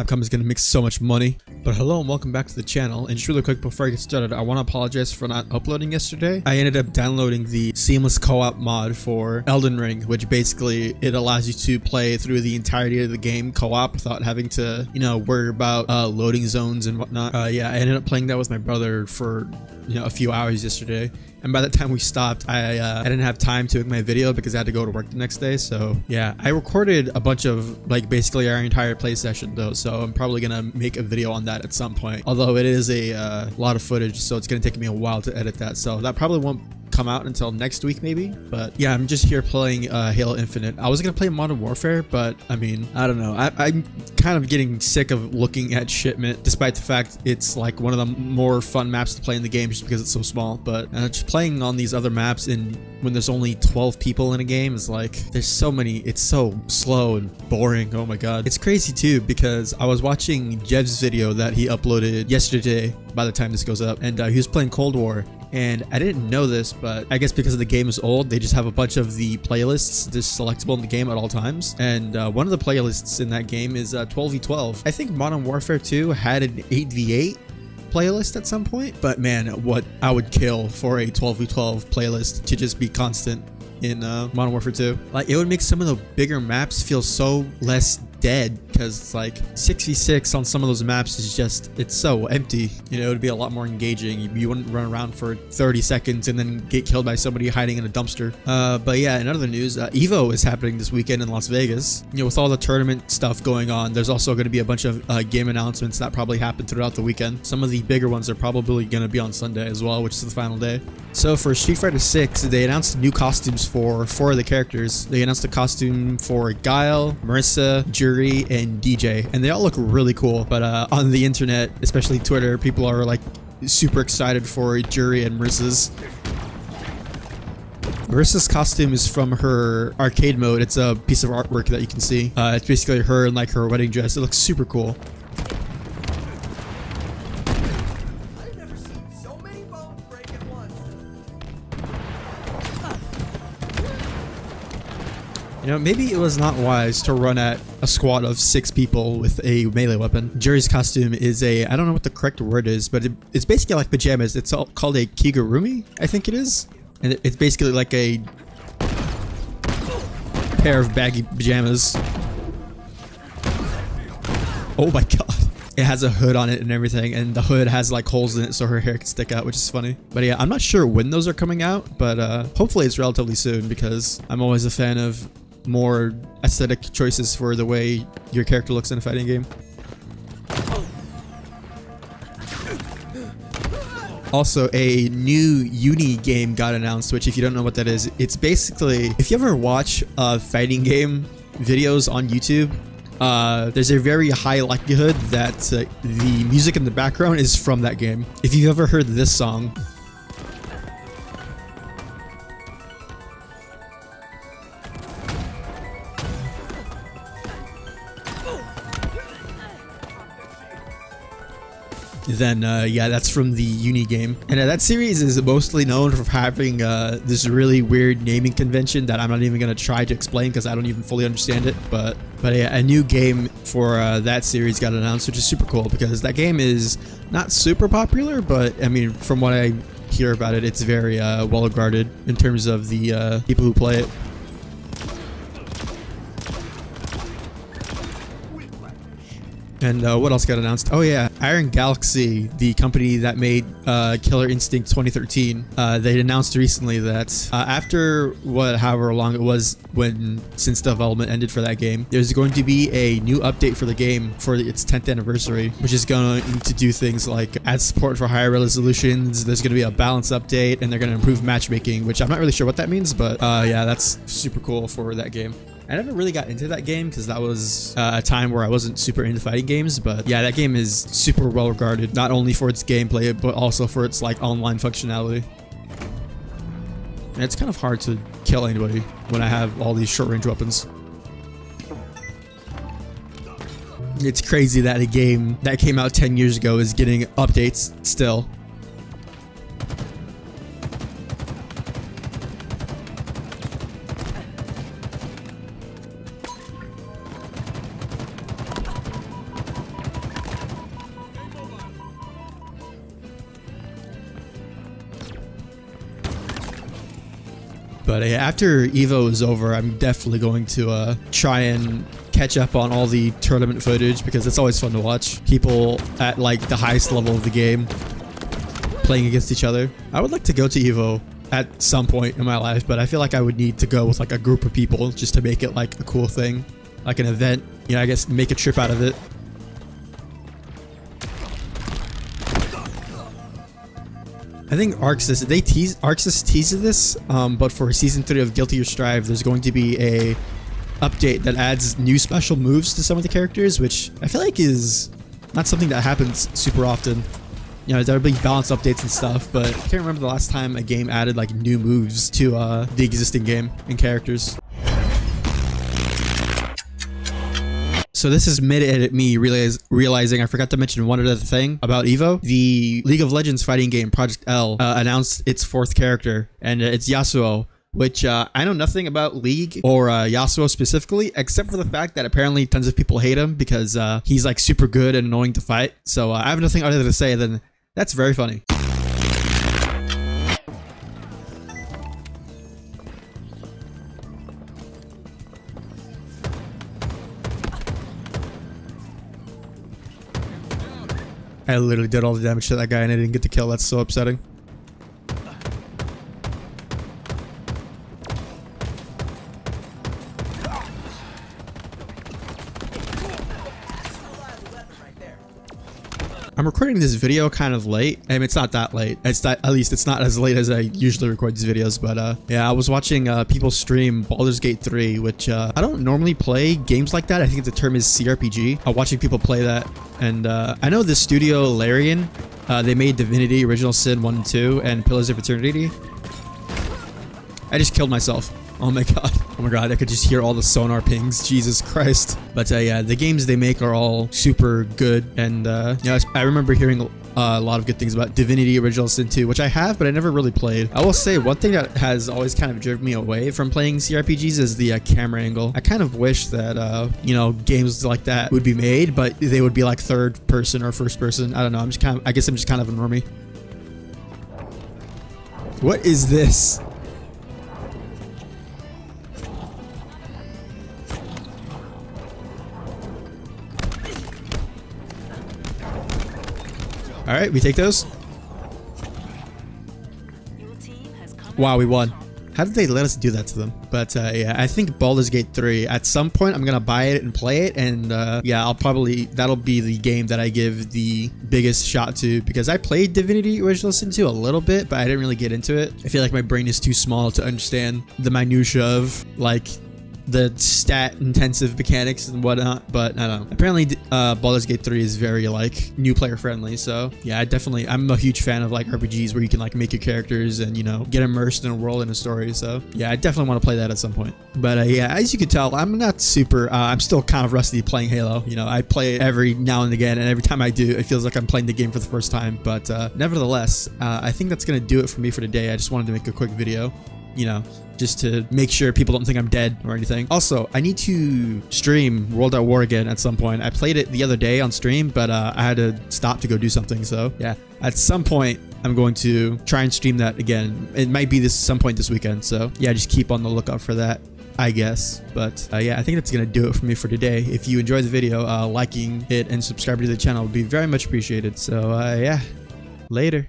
Capcom is going to make so much money. But hello and welcome back to the channel. And just really quick before I get started, I want to apologize for not uploading yesterday. I ended up downloading the seamless co-op mod for Elden Ring, which basically it allows you to play through the entirety of the game co-op without having to, you know, worry about uh, loading zones and whatnot. Uh, yeah, I ended up playing that with my brother for, you know, a few hours yesterday. And by the time we stopped I, uh, I didn't have time to make my video because I had to go to work the next day. So yeah I recorded a bunch of like basically our entire play session though. So I'm probably gonna make a video on that at some point. Although it is a uh, lot of footage so it's gonna take me a while to edit that. So that probably won't come out until next week maybe. But yeah i'm just here playing uh, halo infinite. I was gonna play modern warfare but i mean i don't know. I, i'm kind of getting sick of looking at shipment despite the fact it's like one of the more fun maps to play in the game just because it's so small. But uh, just playing on these other maps and when there's only 12 people in a game is like there's so many it's so slow and boring. Oh my god. It's crazy too because i was watching jev's video that he uploaded yesterday by the time this goes up and uh, he was playing cold war and I didn't know this, but I guess because the game is old, they just have a bunch of the playlists just selectable in the game at all times. And uh, one of the playlists in that game is uh, 12v12. I think Modern Warfare 2 had an 8v8 playlist at some point, but man, what I would kill for a 12v12 playlist to just be constant in uh, Modern Warfare 2. Like, it would make some of the bigger maps feel so less dead because it's like 6v6 on some of those maps is just it's so empty. You know it would be a lot more engaging. You, you, wouldn't run around for 30 seconds and then get killed by somebody hiding in a dumpster. Uh, but yeah in other news uh, evo is happening this weekend in las vegas. You know with all the tournament stuff going on there's also going to be a bunch of uh, game announcements that probably happen throughout the weekend. Some of the bigger ones are probably going to be on sunday as well which is the final day. So for street fighter 6 they announced new costumes for four of the characters. They announced a costume for guile marisa Juri, and Dee Jay, and they all look really cool. But uh, on the internet, especially Twitter, people are like super excited for Juri and Marisa's. Marisa's costume is from her arcade mode. It's a piece of artwork that you can see. Uh, it's basically her in like her wedding dress. It looks super cool. You know, maybe it was not wise to run at a squad of six people with a melee weapon. Juri's costume is a, I don't know what the correct word is, but it, it's basically like pajamas. It's all, called a kigurumi, I think it is. And it, it's basically like a pair of baggy pajamas. Oh my god. It has a hood on it and everything, and the hood has like holes in it so her hair can stick out, which is funny. But yeah, I'm not sure when those are coming out, but uh, hopefully it's relatively soon because I'm always a fan of more aesthetic choices for the way your character looks in a fighting game. Also, a new Uni game got announced, which if you don't know what that is, it's basically, if you ever watch uh, fighting game videos on YouTube, uh, there's a very high likelihood that uh, the music in the background is from that game. If you've ever heard this song, then uh, yeah, that's from the Uni game. And uh, that series is mostly known for having uh, this really weird naming convention that I'm not even going to try to explain because I don't even fully understand it. But but yeah, a new game for uh, that series got announced, which is super cool because that game is not super popular, but I mean, from what I hear about it, it's very uh, well regarded in terms of the uh, people who play it. And uh, what else got announced? Oh yeah, Iron Galaxy, the company that made uh, Killer Instinct 2013, uh, they announced recently that uh, after what, however long it was when since development ended for that game, there's going to be a new update for the game for its 10th anniversary, which is going to do things like add support for higher resolutions. There's going to be a balance update, and they're going to improve matchmaking, which I'm not really sure what that means, but uh, yeah, that's super cool for that game. I never really got into that game because that was uh, a time where I wasn't super into fighting games. But yeah, that game is super well regarded, not only for its gameplay, but also for its like online functionality. And it's kind of hard to kill anybody when I have all these short range weapons. It's crazy that a game that came out 10 years ago is getting updates still. But uh, after Evo is over, I'm definitely going to uh, try and catch up on all the tournament footage because it's always fun to watch people at like the highest level of the game playing against each other. I would like to go to Evo at some point in my life, but I feel like I would need to go with like a group of people just to make it like a cool thing, like an event. You know, I guess make a trip out of it. I think ArcSys, they tease, ArcSys teases this, um, but for season 3 of Guilty Gear Strive, there's going to be a update that adds new special moves to some of the characters, which I feel like is not something that happens super often. You know, there'll be balance updates and stuff, but I can't remember the last time a game added like new moves to uh, the existing game and characters. So this is mid-edit me realize, realizing I forgot to mention one other thing about Evo. The League of Legends fighting game Project L uh, announced its fourth character, and it's Yasuo which uh, I know nothing about League or uh, Yasuo specifically, except for the fact that apparently tons of people hate him because uh, he's like super good and annoying to fight. So uh, I have nothing other to say than that's very funny. I literally did all the damage to that guy and I didn't get the kill. That's so upsetting. I'm recording this video kind of late. I mean, it's not that late. It's at least it's not as late as I usually record these videos. But uh, yeah, I was watching uh, people stream Baldur's Gate 3, which uh, I don't normally play games like that. I think the term is CRPG. I'm watching people play that. And uh, I know the studio Larian, uh, they made Divinity, Original Sin 1 and 2, and Pillars of Eternity. I just killed myself. Oh my god. Oh my god, I could just hear all the sonar pings. Jesus Christ. But uh, yeah, the games they make are all super good. And uh, you know, I remember hearing uh, a lot of good things about Divinity Original Sin 2, which I have, but I never really played. I will say one thing that has always kind of driven me away from playing CRPGs is the uh, camera angle. I kind of wish that, uh, you know, games like that would be made, but they would be like third person or first person. I don't know. I'm just kind of, I guess I'm just kind of a normie. What is this? All right, we take those. Wow, we won. How did they let us do that to them? But uh, yeah, I think Baldur's Gate 3, at some point I'm going to buy it and play it. And uh, yeah, I'll probably, that'll be the game that I give the biggest shot to because I played Divinity Original Sin 2 a little bit, but I didn't really get into it. I feel like my brain is too small to understand the minutia of like the stat intensive mechanics and whatnot but i don't know. Apparently uh Baldur's Gate 3 is very like new player friendly so yeah i definitely i'm a huge fan of like rpgs where you can like make your characters and you know get immersed in a world and a story so yeah i definitely want to play that at some point. But uh, yeah as you can tell i'm not super uh, i'm still kind of rusty playing halo you know i play it every now and again and every time i do it feels like i'm playing the game for the first time but uh, nevertheless uh, i think that's gonna do it for me for today. I just wanted to make a quick video you know, just to make sure people don't think I'm dead or anything. Also, I need to stream World at War again at some point. I played it the other day on stream, but uh, I had to stop to go do something. So yeah, at some point, I'm going to try and stream that again. It might be this some point this weekend. So yeah, just keep on the lookout for that. I guess. But uh, yeah, I think that's going to do it for me for today. If you enjoyed the video, uh, liking it and subscribing to the channel would be very much appreciated. So uh, yeah, later.